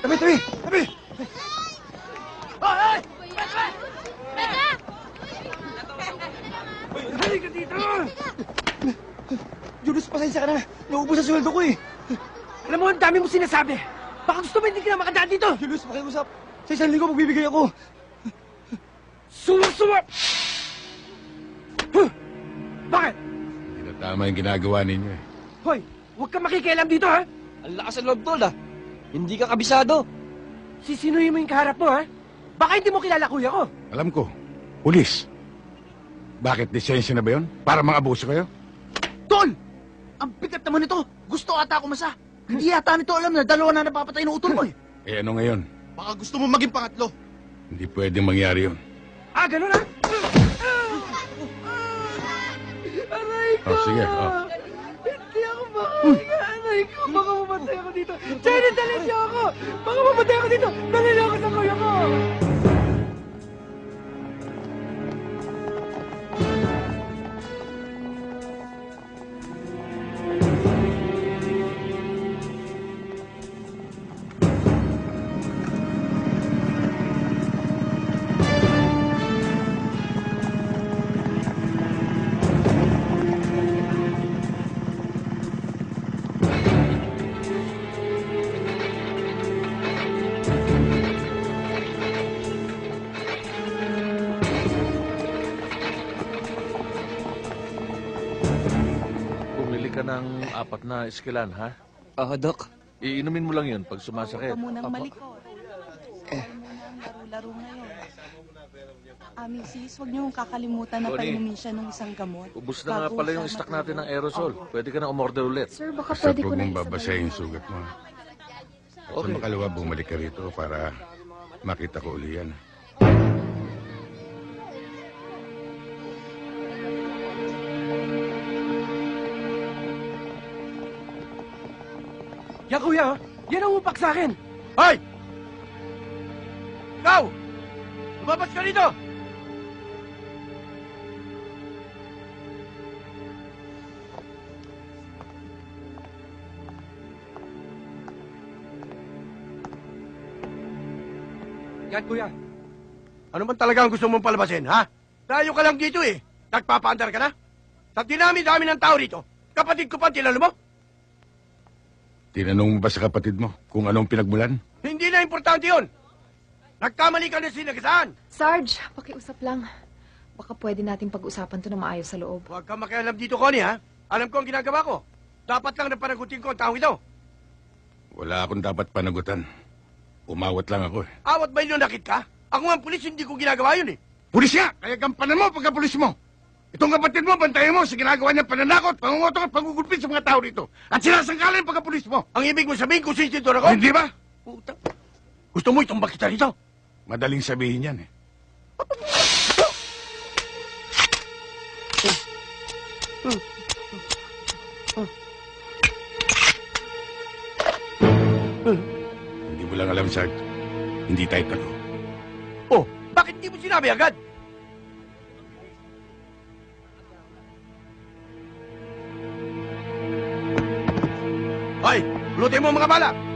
Tabi, tabi! Tabi! Hoy! Halika dito! Julius, pasensya ka na. Naubos ang sweldo ko eh. Alam mo, ang dami mo sinasabi. Baka gusto mo hindi ka na makadaan dito. Julius, pakiusap. Sa isang linggo magbibigay ako. Suwa-suwa! Huh! Bakit? Hindi na tama yung ginagawa ninyo eh. Hoy, huwag ka makikialam dito, ha? Ang lakas ng loob, tol, ah. Hindi ka kabisado. Sisinuhin mo yung kaharap mo, ha? Baka hindi mo kilala kuya ko. Alam ko, pulis. Bakit lisensya na ba yun? Para mga abuso kayo? Tol! Ang bigat naman nito. Gusto ata ako masa. Hindi yata nito alam na dalawa na napapatay ng utol mo eh. Eh ano ngayon? Baka gusto mo maging pangatlo. Hindi pwedeng mangyari yun. Ah, ganun, ha? Aray ko! Oh, sige, oh. Hindi ako makahinga. Aray ko, baka mamatay ako dito. Jenny, dali niyo ako! Baka mamatay ako dito. Dali Bumili ka ng apat na iskilan, ha? Oo, Dok. Iinumin mo lang yun pag sumasakit. Huwag ka munang malikot. Eh. Laro-laro ngayon. Ah, Mrs., huwag niyo kakalimutan na Tony. painumin siya ng isang gamot. Ubus na nga bago pala siya yung stock matulog. natin ng aerosol. Pwede ka na umorder ulit. Sir, baka Basta pwede ko huwag na mong babasahin yung sugat mo. ha? Sa Okay. makalawa, bumalik ka rito para makita ko uli yan. Yan, kuya, oh. Yan ang upak sa akin. Hoy! Ikaw! Lumabas ka dito! Yan, kuya. Ano man talaga ang gusto mong palabasin, ha? Tayo ka lang dito eh. Nagpapaandar ka na? Sa dinami-dami ng tao dito, kapatid ko pa tinalo mo? Tinanong mo ba sa kapatid mo kung anong pinagmulan? Hindi na importante yun. Nagkamali ka na sinagasaan. Sarge, pakiusap lang. Baka pwede nating pag-usapan to na maayos sa loob. Huwag kang makialam dito, Connie, ha? Alam ko ang ginagawa ko. Dapat lang na panagutin ko ang tao ito. Wala akong dapat panagutan. Umawat lang ako eh. Awat ba nakit ka? Ako nga ang pulis, hindi ko ginagawa yun eh. Pulis nga! Kaya gampanan mo pagka pulis mo! Itong kapatid mo, bantayan mo sa ginagawa niya pananakot, pangungutong at pangugulpit sa mga tao rito. At sinasangkalan pagka pulis mo. Ang ibig mo sabihin kung sinsidor ako? Hindi ba? Puta. Gusto mo itumbak kita rito? Madaling sabihin yan eh. Hindi mo lang alam, Sarge. Hindi tayo talo. Oh, bakit hindi mo sinabi agad? Hoy, lutin mo mga bala.